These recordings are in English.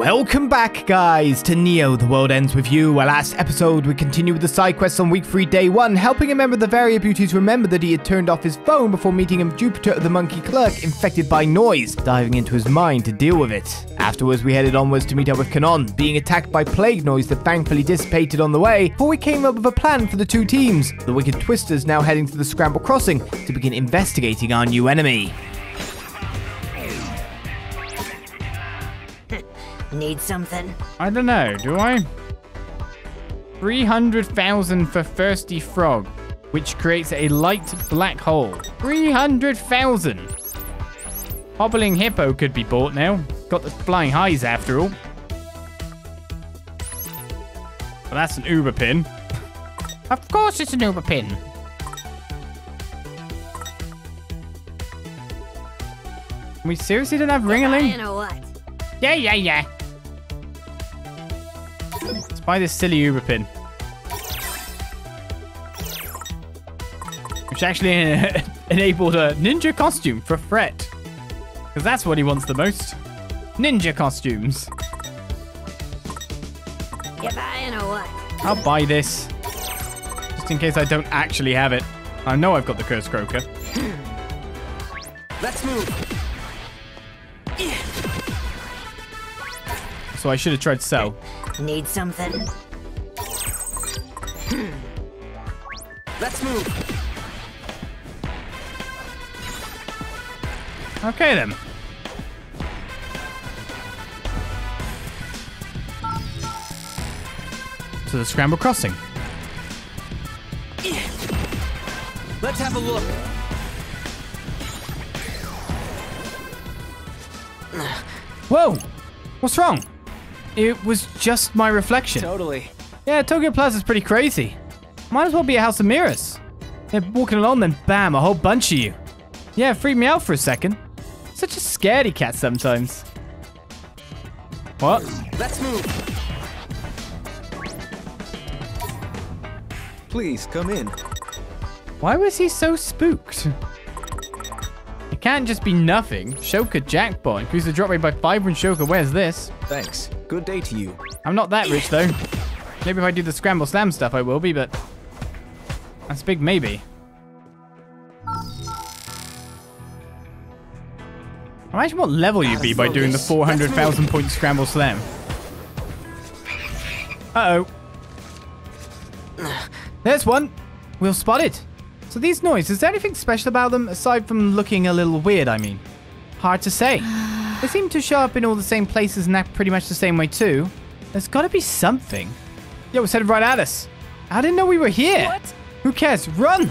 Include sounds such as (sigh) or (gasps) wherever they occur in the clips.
Welcome back, guys, to Neo The World Ends With You. Our last episode, we continue with the side quests on week 3, day 1, helping a member of the Varia Beauties remember that he had turned off his phone before meeting a Jupiter the Monkey Clerk infected by noise, diving into his mind to deal with it. Afterwards, we headed onwards to meet up with Kanon, being attacked by plague noise that thankfully dissipated on the way, before we came up with a plan for the two teams. The Wicked Twisters now heading to the Scramble Crossing to begin investigating our new enemy. Need something? I don't know, do I? 300,000 for Thirsty Frog, which creates a light black hole. 300,000! Hobbling Hippo could be bought now. Got the flying highs after all. Well, that's an Uber pin. (laughs) of course it's an Uber pin. We seriously don't have Ringaling? You know what? Yeah, yeah, yeah. Let's buy this silly Uber pin. Which actually (laughs) enabled a ninja costume for Fret. Because that's what he wants the most. Ninja costumes. You buying or what? I'll buy this. Just in case I don't actually have it. I know I've got the Curse Croaker. Let's move. So I should have tried to sell. Need something? Hmm. Let's move. Okay then. To the Scramble Crossing. Let's have a look. Whoa! What's wrong? It was just my reflection. Totally. Yeah, Tokyo Plaza's pretty crazy. Might as well be a house of mirrors. Yeah, walking along, then bam, a whole bunch of you. Yeah, it freaked me out for a second. Such a scaredy cat sometimes. What? Let's move. Please come in. Why was he so spooked? It can't just be nothing. Shoka jackpot. Increase the drop rate by 5 when Shoka wears this. Thanks. Good day to you. I'm not that rich though. Maybe if I do the scramble slam stuff I will be, but that's a big maybe. Imagine what level you'd be by doing the 400,000 point scramble slam. Uh-oh. There's one. We'll spot it. So these noises, is there anything special about them aside from looking a little weird, I mean? Hard to say. They seem to show up in all the same places and act pretty much the same way too. There's got to be something. Yo, it's headed right at us. I didn't know we were here. What? Who cares? Run!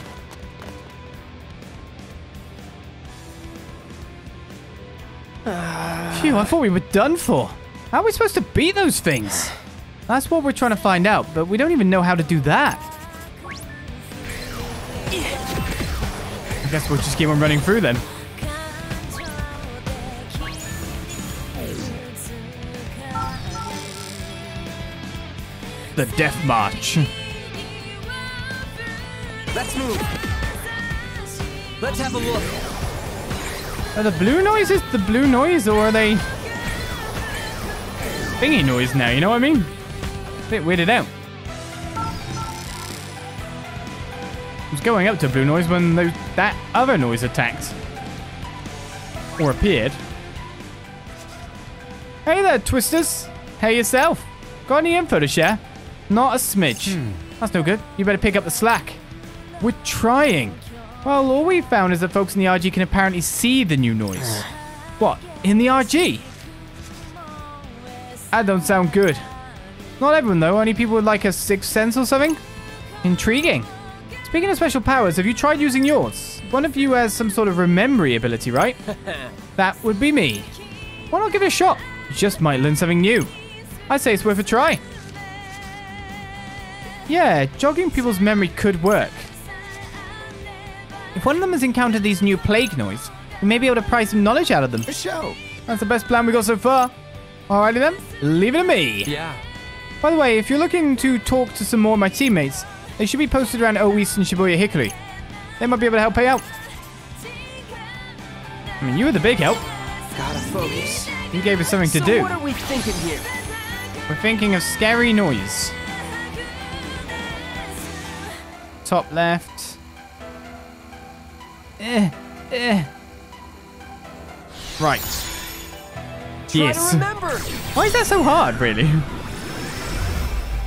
Phew, I thought we were done for. How are we supposed to beat those things? That's what we're trying to find out, but we don't even know how to do that. I guess we'll just keep on running through then. The Death March. Let's move. Let's have a look. Are the blue noises the blue noise, or are they thingy noise now? You know what I mean? A bit weirded out. Going up to blue noise when those, that other noise attacked. Or appeared. Hey there, Twisters. Hey yourself. Got any info to share? Not a smidge. Hmm. That's no good. You better pick up the slack. We're trying. Well, all we've found is that folks in the RG can apparently see the new noise. (sighs) what? In the RG? That don't sound good. Not everyone, though. Only people with like a sixth sense or something. Intriguing. Speaking of special powers, have you tried using yours? One of you has some sort of remembry ability, right? (laughs) that would be me. Why not give it a shot? You just might learn something new. I'd say it's worth a try. Yeah, jogging people's memory could work. If one of them has encountered these new plague noise, we may be able to pry some knowledge out of them. For sure. That's the best plan we got so far. Alrighty then, leave it to me. Yeah. By the way, if you're looking to talk to some more of my teammates, they should be posted around O East and Shibuya Hickory. They might be able to help pay out. I mean, you were the big help. Gotta focus. He gave us something to so do. what are we thinking here? We're thinking of scary noise. Top left. Eh, eh. Right. Try yes. Why is that so hard, really?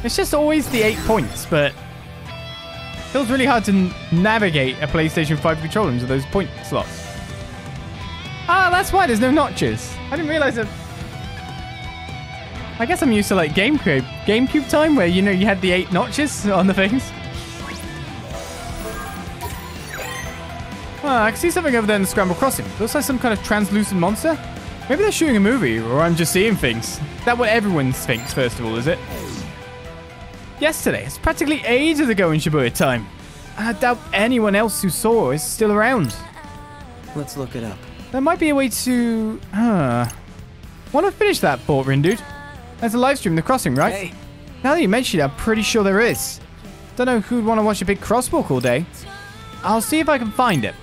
It's just always the eight points, but feels really hard to navigate a PlayStation 5 controller into those point slots. Ah, that's why there's no notches. I didn't realize that. I guess I'm used to like GameCube, GameCube time where you know you had the eight notches (laughs) on the things. Ah, I can see something over there in the Scramble Crossing. Looks like some kind of translucent monster. Maybe they're shooting a movie, or I'm just seeing things. Is that what everyone thinks, first of all, is it? Yesterday, it's practically ages ago in Shibuya time. And I doubt anyone else who saw is still around. Let's look it up. There might be a way to... Huh. Want to finish that thought, Rindude? There's a live stream, The Crossing, right? Hey, Now that you mention it, I'm pretty sure there is. Don't know who'd want to watch a big crosswalk all day. I'll see if I can find it.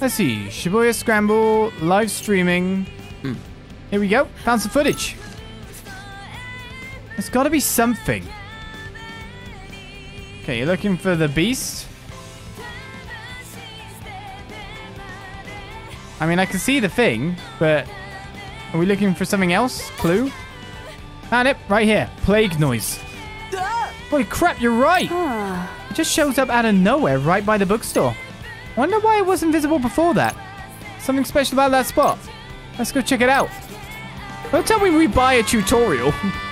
Let's see. Shibuya Scramble, live streaming. Hmm. Here we go. Found some footage. There's got to be something. Okay, you're looking for the beast? I mean, I can see the thing, but are we looking for something else? Clue? Found it right here. Plague noise. Holy crap, you're right. Ah. It just shows up out of nowhere right by the bookstore. Wonder why it wasn't visible before that. Something special about that spot. Let's go check it out. Don't tell me we buy a tutorial. (laughs)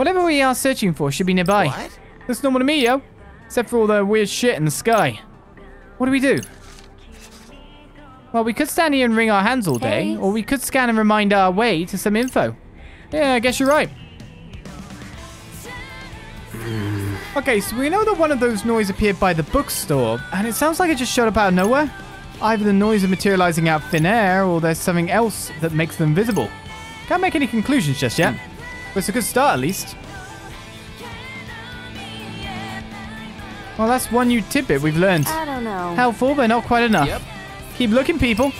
Whatever we are searching for should be nearby. What? That's normal to me, yo. Except for all the weird shit in the sky. What do we do? Well, we could stand here and wring our hands all day, Hey. or we could scan and remind our way to some info. Yeah, I guess you're right. Hmm. Okay, so we know that one of those noise appeared by the bookstore, and it sounds like it just showed up out of nowhere. Either the noise of materializing out of thin air, or there's something else that makes them visible. Can't make any conclusions just yet, but it's a good start at least. Well, that's one new tidbit we've learned. I don't know. Helpful, but not quite enough. Yep. Keep looking, people.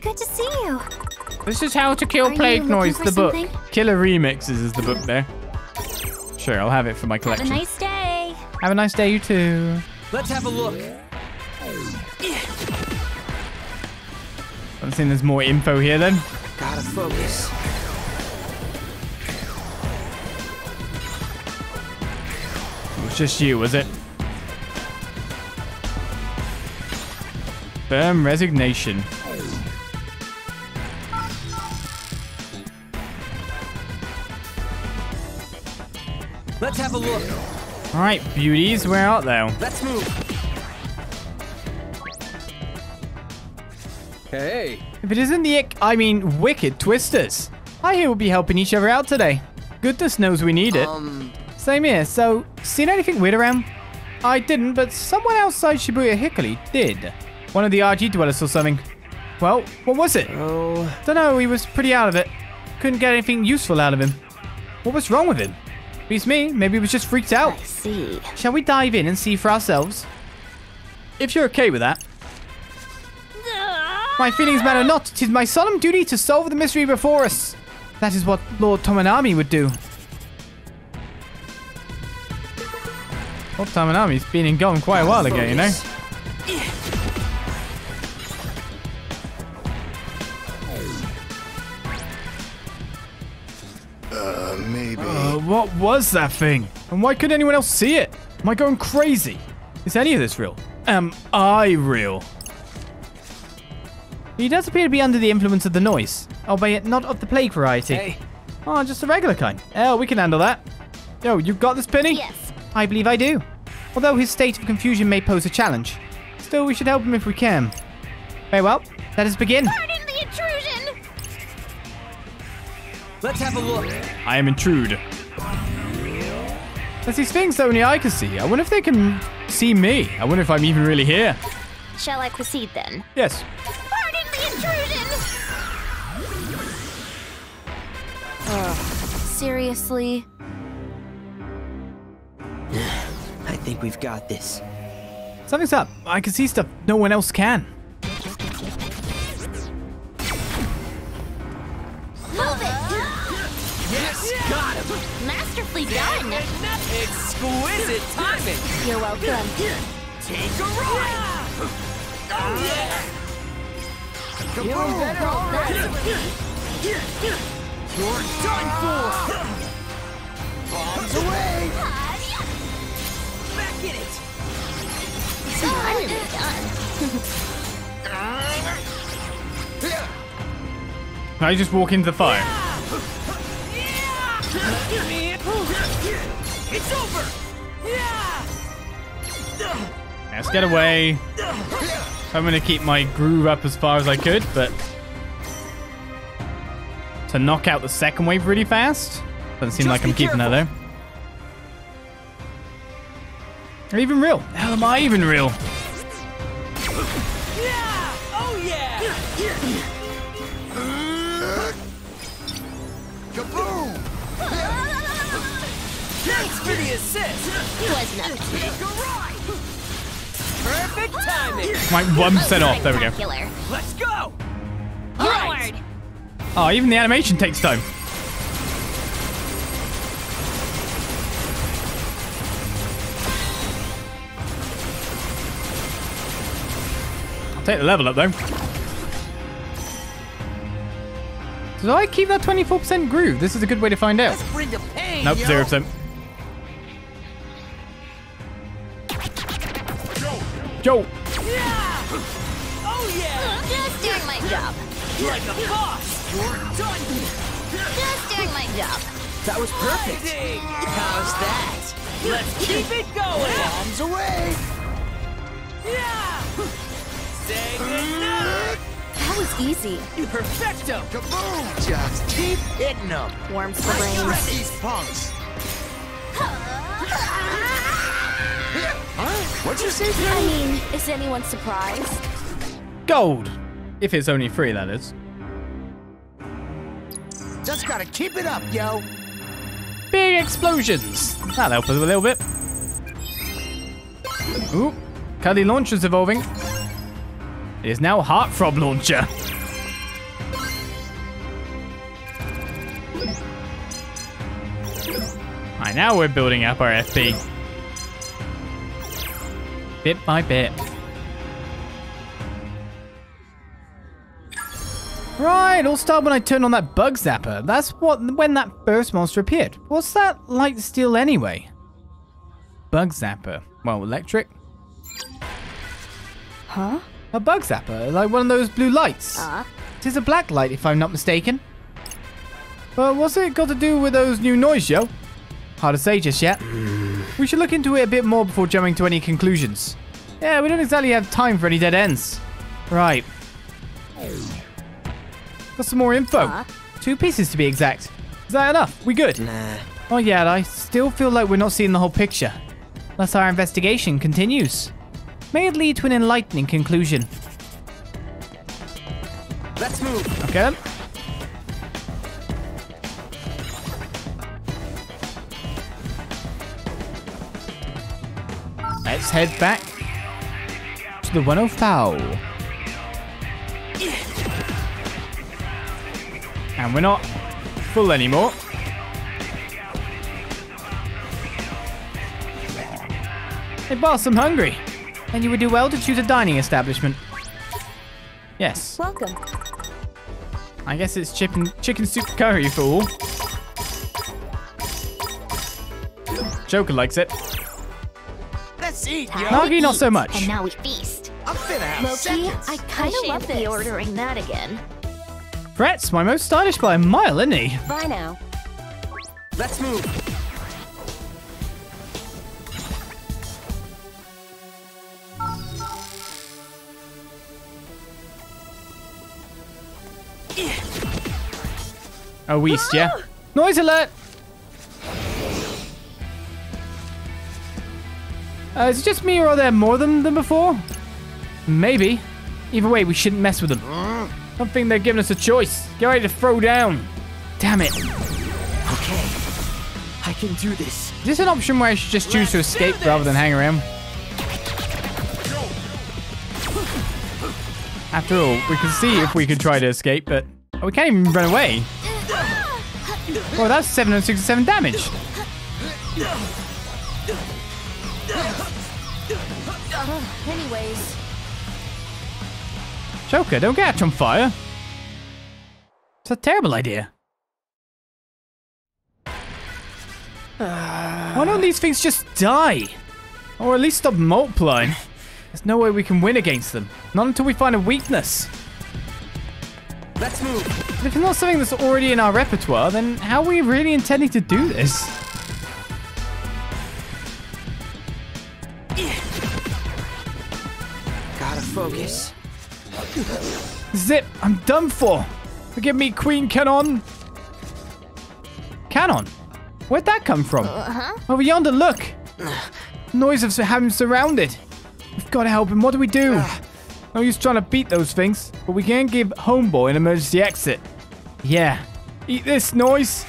Good to see you. This is how to kill Are plague noise, the book. something? Killer Remixes is the book there. Sure, I'll have it for my collection. Have a collection. nice day. Have a nice day, you too. Let's have a look. I'm seeing there's more info here then. Gotta focus. It was just you, was it? Firm resignation. Let's have a look. All right, beauties, where art thou? Let's move. Hey, If it isn't the ick, I mean wicked twisters. I hear we'll be helping each other out today. Goodness knows we need it. um, Same here. So, seen anything weird around? I didn't, but someone outside Shibuya Hickory did. One of the RG dwellers or something. Well, what was it? Oh, Dunno, he was pretty out of it. Couldn't get anything useful out of him. What was wrong with him? Beats me, maybe he was just freaked out. I see. Shall we dive in and see for ourselves? If you're okay with that. My feelings matter not. Tis my solemn duty to solve the mystery before us. That is what Lord Tomanami would do. Lord Tomanami's been and gone quite a while ago, you know? Maybe. Uh, what was that thing? And why couldn't anyone else see it? Am I going crazy? Is any of this real? Am I real? He does appear to be under the influence of the noise, albeit not of the plague variety. hey. Oh, just the regular kind. Oh, we can handle that. Yo, you got this, Penny? Yes. I believe I do. Although his state of confusion may pose a challenge, still we should help him if we can. Very well, let us begin. Pardon the intrusion. let's have a look. I am intrude. There's these things that only I can see. I wonder if they can see me. I wonder if I'm even really here. Shall I proceed then? Yes. Seriously? (sighs) I think we've got this. Something's up. I can see stuff no one else can. Move it! Yes, got him. Masterfully done! Exquisite timing. You're welcome. Take a ride. Oh yeah. Roll that. You're done for. Bombs away. Back in it. Finally done. I just walk into the fire. It's over. Let's get away. I'm gonna keep my groove up as far as I could, but to knock out the second wave really fast doesn't seem Just like I'm be keeping that careful. there. Even real? How am I even real? Yeah. Oh yeah. Thanks for the assist. Was nothing. Take a ride. Perfect timing. Like one set off. There we go. Let's go. Onward! Oh, even the animation takes time. I'll take the level up though. Did I keep that 24% groove? This is a good way to find out. Let's bring the pain. Nope, yo. 0%. Joe! Yeah. Oh yeah. Just doing my job. Like a boss. You're done. Just doing my job. That was perfect. How's that? Let's keep it going. Bombs away. Yeah. Say goodnight. That was easy. You perfecto. Kaboom! Just keep hitting them. Warms the brains. these punks. Huh? What'd you say, I mean, is anyone surprised? Gold! If it's only free, that is. Just gotta keep it up, yo. Big explosions! That'll help us a little bit. Ooh, Cuddy Launcher's evolving. It is now Heartthrob Launcher. Right, now we're building up our FB. Bit by bit. Right, all started when I turned on that bug zapper. That's what when that first monster appeared. What's that light steal anyway? Bug zapper. Well, electric. Huh? A bug zapper, like one of those blue lights. Uh, It is a black light, if I'm not mistaken. But what's it got to do with those new noise, yo? Hard to say just yet. We should look into it a bit more before jumping to any conclusions. Yeah, we don't exactly have time for any dead ends. Right. Got some more info. Huh? Two pieces to be exact. Is that enough? We good? Nah. Oh yeah, I still feel like we're not seeing the whole picture. Unless our investigation continues. May it lead to an enlightening conclusion. Let's move. Okay then. Let's head back to the 105. And we're not full anymore. Hey boss, I'm hungry. And you would do well to choose a dining establishment. Yes. welcome. I guess it's chicken chicken soup curry for all. Shoka likes it. Let's eat, yo. Time to Nagi, not so much. And now we feast. I'm finna have Loki, seconds. I kind of love be ordering that again. Fret's my most stylish by a mile, isn't he? Bye now. Let's move. Oh, East, yeah. (gasps) Noise alert! Uh, is it just me or are there more than than before? Maybe. Either way, we shouldn't mess with them. I don't think they're giving us a choice. Get ready to throw down. Damn it. Okay. I can do this. Is this an option where I should just choose to Let's escape rather than hang around? After all, we can see if we can try to escape, but we can't even run away. Well, that's 767 damage. Anyways, Shoka, don't catch on fire. It's a terrible idea. Why don't these things just die? Or at least stop multiplying. There's no way we can win against them. Not until we find a weakness. Let's move. If it's not something that's already in our repertoire, then how are we really intending to do this? Gotta focus. Zip, I'm done for. Forgive me, Queen Kanon. Kanon? Where'd that come from? uh-huh. Over yonder, look. Noise of having surrounded. We've got to help him. What do we do? No use trying to beat those things, but we can give Homeboy an emergency exit. Yeah. Eat this, Noise.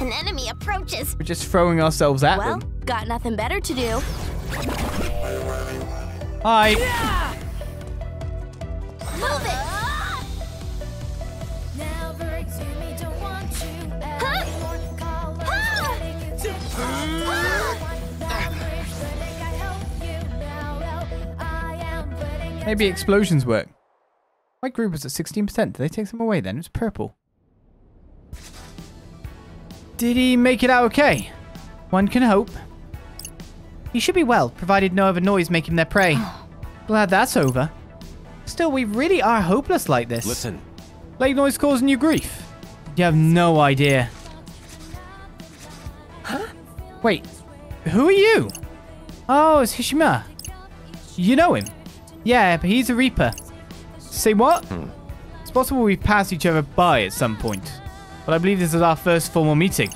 An enemy approaches. We're just throwing ourselves at Well, them. got nothing better to do. Hi. Move it! Maybe explosions work. My group was at 16%. Did they take some away then? It's purple. Did he make it out okay? One can hope. He should be well, provided no other noise make him their prey. (gasps) Glad that's over. Still, we really are hopeless like this. Listen. Late noise causing you grief? You have no idea. Huh? Wait, who are you? Oh, it's Hishima. You know him? Yeah, but he's a Reaper. Say what? Hmm. It's possible we've passed each other by at some point. But I believe this is our first formal meeting.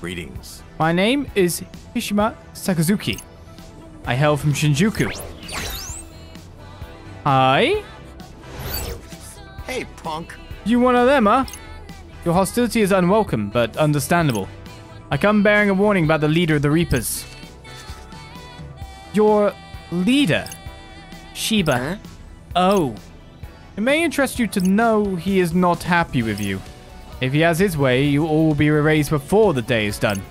Greetings. My name is Hishima Sakazuki. I hail from Shinjuku. Hi? Hey, punk. You one of them, huh? Your hostility is unwelcome, but understandable. I come bearing a warning about the leader of the Reapers. Your leader? Shiba. Oh. It may interest you to know he is not happy with you. If he has his way, you all will be erased before the day is done.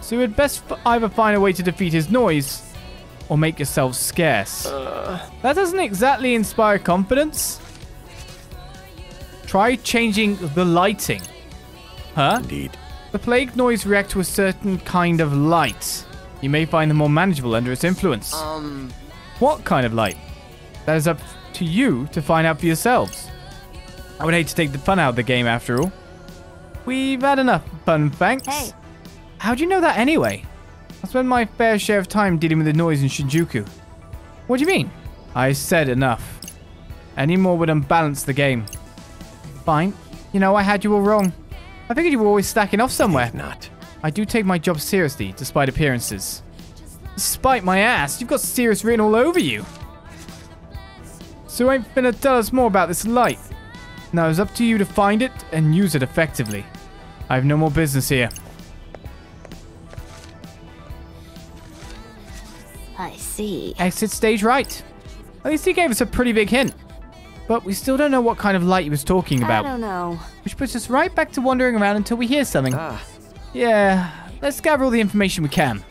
So you had best f- either find a way to defeat his noise, or make yourselves scarce. That doesn't exactly inspire confidence. Try changing the lighting. Huh? Indeed. The plague noise react to a certain kind of light. You may find them more manageable under its influence. Um, What kind of light? That is up to you to find out for yourselves. I would hate to take the fun out of the game after all. We've had enough fun, thanks. Hey. How'd you know that anyway? I spend my fair share of time dealing with the noise in Shinjuku. What do you mean? I said enough. Any more would unbalance the game. Fine. You know, I had you all wrong. I figured you were always stacking off somewhere. Not. I do take my job seriously, despite appearances. Despite my ass, you've got serious written all over you. So you ain't finna tell us more about this light. Now it's up to you to find it and use it effectively. I have no more business here. See. Exit stage right. At least he gave us a pretty big hint. But we still don't know what kind of light he was talking about. I about. don't know. Which puts us right back to wandering around until we hear something. Ah, Yeah, let's gather all the information we can.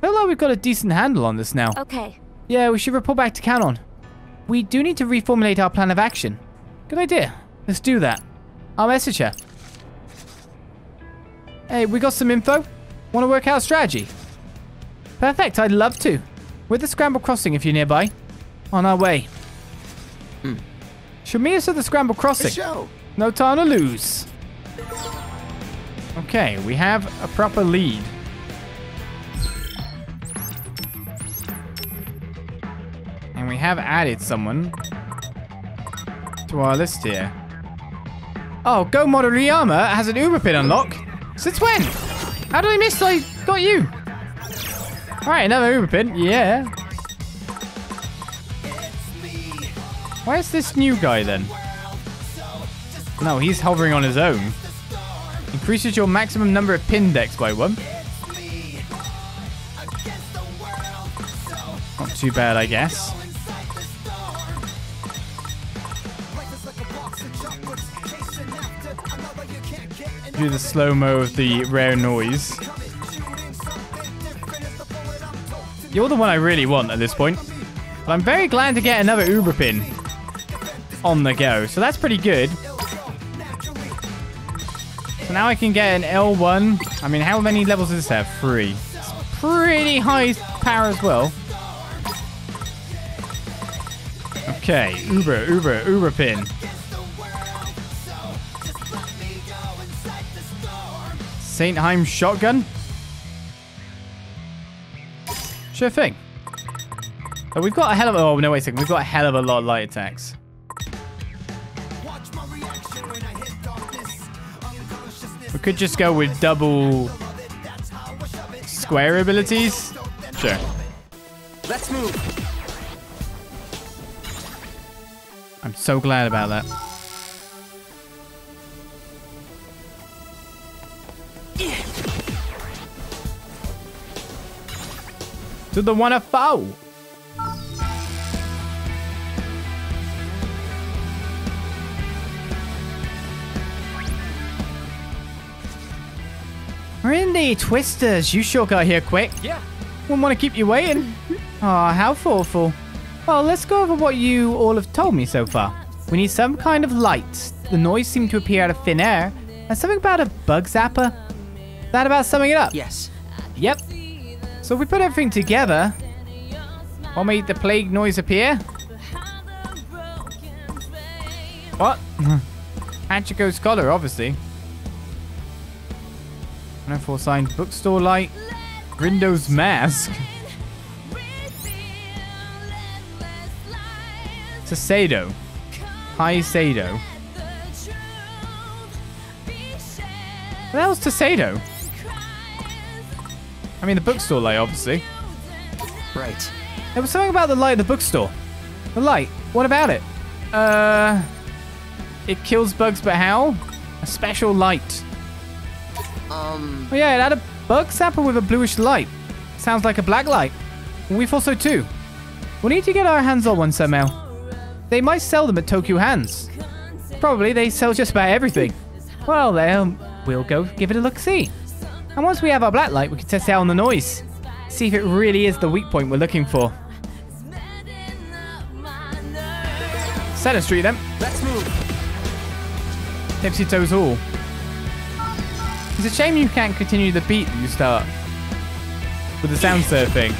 Feel like we've got a decent handle on this now. Okay. Yeah, we should report back to Kanon. We do need to reformulate our plan of action. Good idea. Let's do that. I'll message her. Hey, we got some info? Want to work out a strategy? Perfect, I'd love to. We're at the Scramble Crossing if you're nearby. On our way. Should meet us at the Scramble Crossing. show. No time to lose. Okay, we have a proper lead. And we have added someone to our list here. Oh, Go Moriyama has an Uber pin unlock. Since when? How did I miss I got you? Alright, another Uber pin. Yeah. Why is this new guy then? No, he's hovering on his own. Increases your maximum number of pin decks by one. Not too bad, I guess. Do the slow-mo of the rare noise. You're the one I really want at this point. But I'm very glad to get another Uber pin on the go. So that's pretty good. So now I can get an L1. I mean, how many levels does this have? Three. It's pretty high power as well. Okay, Uber, Uber, Uber pin. St. Heim shotgun? Sure thing. But we've got a hell of a... Oh, no, wait a second. We've got a hell of a lot of light attacks. We could just go with double square abilities. Sure. Let's move. I'm so glad about that. To the one of foe. We're in the Twisters. You sure got here quick. Yeah. Wouldn't want to keep you waiting. (laughs) Aw, how thoughtful. Well, let's go over what you all have told me so far. We need some kind of light. The noise seemed to appear out of thin air. And something about a bug zapper. That about summing it up? Yes. Yep. So we put everything together, what made the plague noise appear? What? (laughs) Hachiko Scholar, obviously. 104 signed bookstore light. Rindo's mask. Sasado. Hi Sado. What the hell's Tasado? I mean, the bookstore light, obviously. Right. There was something about the light of the bookstore. The light. What about it? Uh, it kills bugs, but how? A special light. Um, Oh yeah, it had a bug zapper with a bluish light. Sounds like a black light. We thought so too. We need to get our hands on one somehow. They might sell them at Tokyo Hands. Probably they sell just about everything. Well, then we'll go give it a look see. And once we have our black light, we can test out on the noise. See if it really is the weak point we're looking for. Center Street then. let's move. Tipsy Toes Hall. It's a shame you can't continue the beat that you start with the sound (laughs) surfing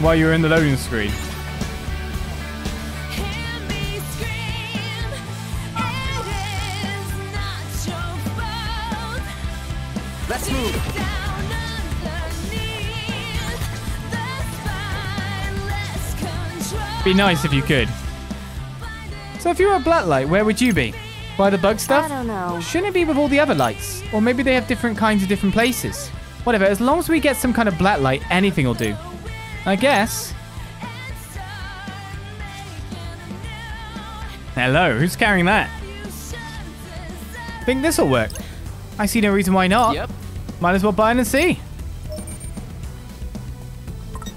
while you're in the loading screen. Be nice if you could. So if you were a black light, where would you be? By the bug stuff? I don't know. Shouldn't it be with all the other lights? Or maybe they have different kinds of different places. Whatever, as long as we get some kind of black light, anything will do. I guess. Hello, who's carrying that? Think this'll work. I see no reason why not. Yep. Might as well buy it and see.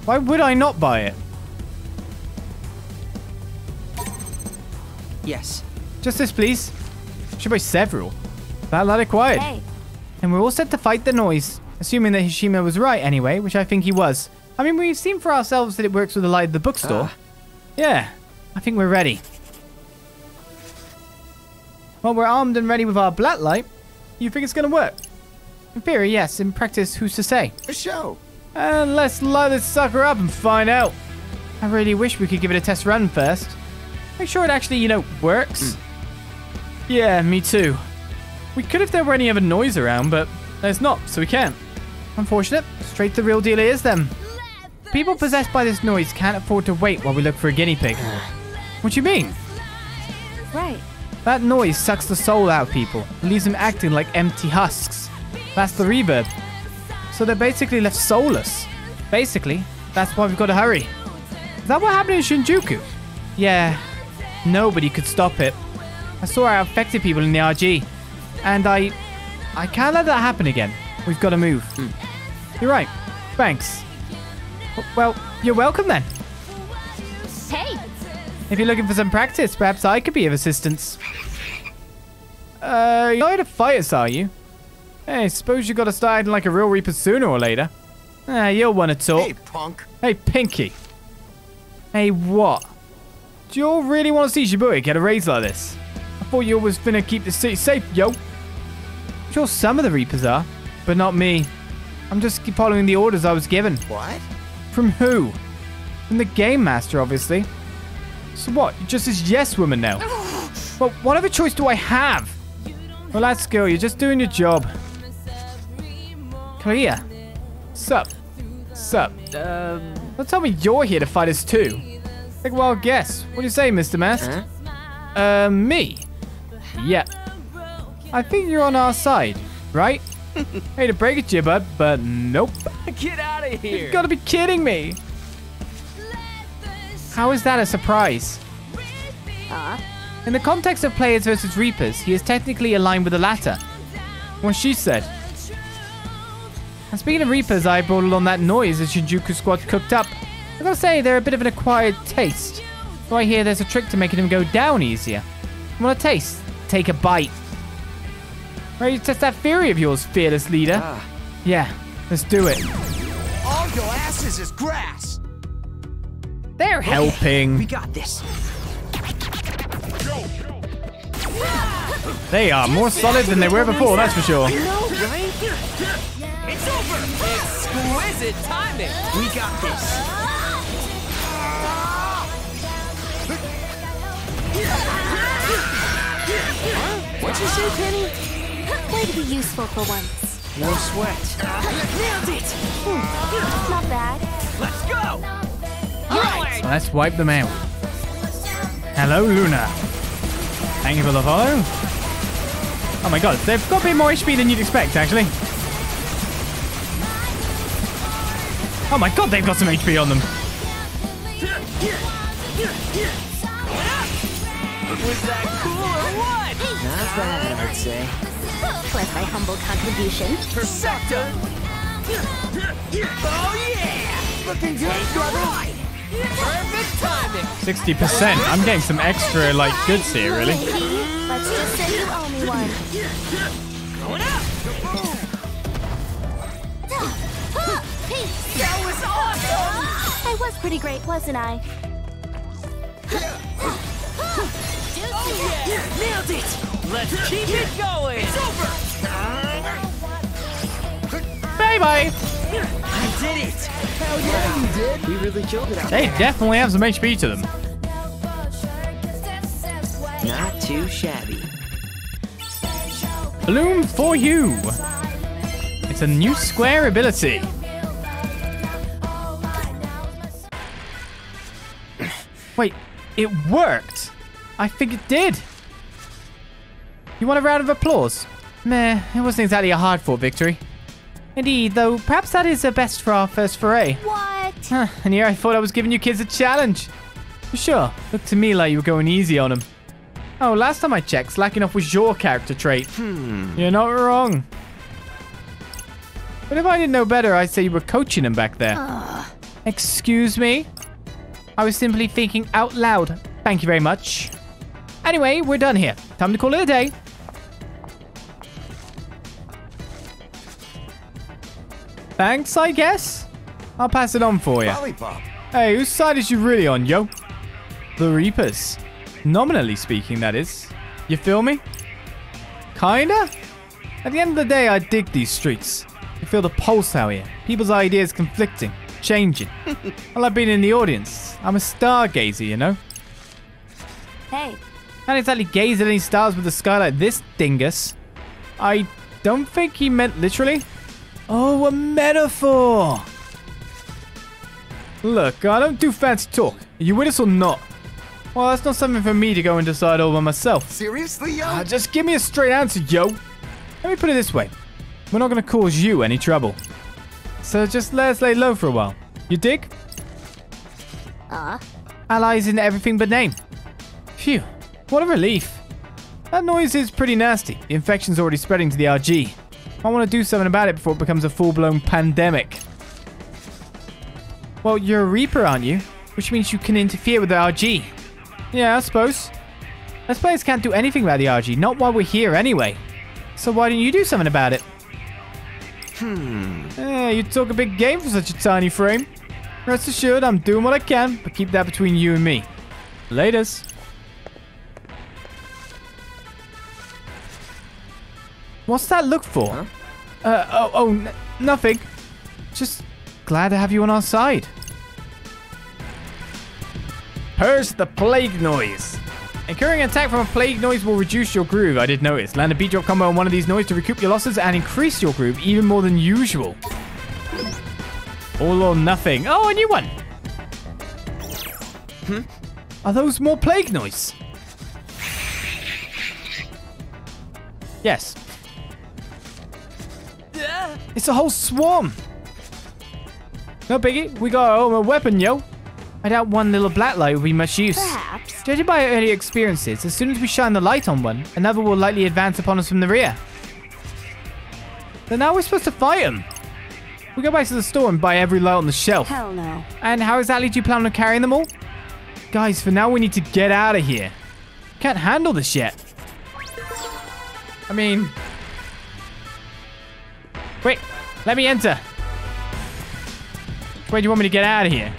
Why would I not buy it? Yes. Just this, please. Should buy several. That light acquired. Hey, And we're all set to fight the noise. Assuming that Hishima was right anyway, which I think he was. I mean, we've seen for ourselves that it works with the light of the bookstore. Ah. Yeah, I think we're ready. Well, we're armed and ready with our black light. You think it's going to work? In theory, yes. In practice, who's to say? A show. And let's light this sucker up and find out. I really wish we could give it a test run first. Make sure it actually, you know, works. Hmm. Yeah, me too. We could if there were any other noise around, but there's not, so we can't. Unfortunate. Straight to the real deal it is then. People possessed by this noise can't afford to wait while we look for a guinea pig. what do you mean? right. That noise sucks the soul out of people and leaves them acting like empty husks. That's the reverb. So they're basically left soulless. Basically, that's why we've got to hurry. Is that what happened in Shinjuku? Yeah, nobody could stop it. I saw how it affected people in the RG. And I... I can't let that happen again. We've got to move. You're right. Thanks. Well, you're welcome then. Hey, If you're looking for some practice, perhaps I could be of assistance. Uh, you're not here to fight us, are you? Hey, suppose you got to start acting like a real Reaper sooner or later. Ah, you'll want to talk. Hey, punk. Hey, Pinky. Hey, what? Do you all really want to see Shibuya get a raise like this? I thought you was finna keep the city safe, yo. Sure, some of the Reapers are, but not me. I'm just following the orders I was given. What? From who? From the Game Master, obviously. So what? You're just this yes woman now? (sighs) well, what other choice do I have? Well, let's go. You're just doing your job. Clear. Sup? Sup? Um, Don't tell me you're here to fight us too. Take a wild guess. What do you say, Mr. Mast? Uh, me? Yeah. I think you're on our side, right? (laughs) Hate to break it to you, bud, but nope. get out of here. You gotta be kidding me. How is that a surprise? Aw. In the context of players versus Reapers, he is technically aligned with the latter. What she said. And speaking of Reapers, I brought along that noise as Shinjuku Squad cooked up. I gotta say, they're a bit of an acquired taste. So I hear there's a trick to making them go down easier. Want a taste? Take a bite. Ready to test that theory of yours, fearless leader? Ah. Yeah, let's do it. All your asses is grass. They're helping. We got this. They are more solid than they were before, that's for sure. No, right? It's over. Exquisite timing. We got this. What'd you say, Penny? way to be useful for once. No sweat. Nailed it. Hmm. Not bad. Let's go. So let's wipe them out. Hello, Luna. Thank you for the follow. Oh my god, they've got a bit more HP than you'd expect, actually. Oh my god, they've got some HP on them. Was that cool or what? Not bad, I'd say. Worth my humble contribution. Perfecto. Oh yeah. Looking good, brother. Perfect timing. 60%. I'm getting some extra, like, goods here, really. Let's just say you owe me one. Going up. That was awesome. I was pretty great, wasn't I? Oh yeah. Nailed it. Let's keep it going. It's over. Bye bye. I did it. Hell yeah, you did. We really killed it out They definitely have some HP to them. Not too shabby. Bloom for you. It's a new square ability. Wait, it worked. I think it did. You want a round of applause? Meh, it wasn't exactly a hard fought victory. Indeed, though, perhaps that is the best for our first foray. What? Huh, and here I thought I was giving you kids a challenge. Sure, looked to me like you were going easy on them. Oh, last time I checked, slacking off was your character trait. Hmm. You're not wrong. But if I didn't know better, I'd say you were coaching him back there. Excuse me? I was simply thinking out loud. Thank you very much. Anyway, we're done here. Time to call it a day. Thanks, I guess. I'll pass it on for you. Lollipop. Hey, whose side is you really on, yo? The Reapers. Nominally speaking, that is. You feel me? Kinda? At the end of the day, I dig these streets. You feel the pulse out here. People's ideas conflicting, changing. I like being in the audience. I'm a stargazer, you know? Hey, Can't exactly gaze at any stars with the sky like this dingus. I don't think he meant literally. Oh, a metaphor! Look, I don't do fancy talk. Are you with us or not? Well, that's not something for me to go and decide all by myself. Seriously, yo? Ah, just give me a straight answer, yo. Let me put it this way. We're not going to cause you any trouble. So just let us lay low for a while. You dig? uh, Allies in everything but name. Phew, what a relief. That noise is pretty nasty. The infection's already spreading to the RG. I want to do something about it before it becomes a full-blown pandemic. Well, you're a Reaper, aren't you? Which means you can interfere with the RG. Yeah, I suppose. Us players can't do anything about the RG, not while we're here anyway. So why don't you do something about it? Hmm. Eh, you talk a big game for such a tiny frame. Rest assured, I'm doing what I can, but keep that between you and me. Laters. What's that look for? Uh, oh, oh, n- nothing. Just glad to have you on our side. Purge the plague noise. Incurring an attack from a plague noise will reduce your groove, I did notice. Land a beat drop combo on one of these noise to recoup your losses and increase your groove even more than usual. All or nothing. Oh, a new one. Hmm? Are those more plague noise? Yes. It's a whole swarm. No biggie, we got our own weapon, yo. I doubt one little black light will be much use. Perhaps. Judging by our early experiences, as soon as we shine the light on one, another will likely advance upon us from the rear. Then how are we supposed to fight them? We go back to the store and buy every light on the shelf. Hell no. And how exactly do you plan on carrying them all? Guys, for now we need to get out of here. Can't handle this yet. I mean... Wait, let me enter. Where do you want me to get out of here?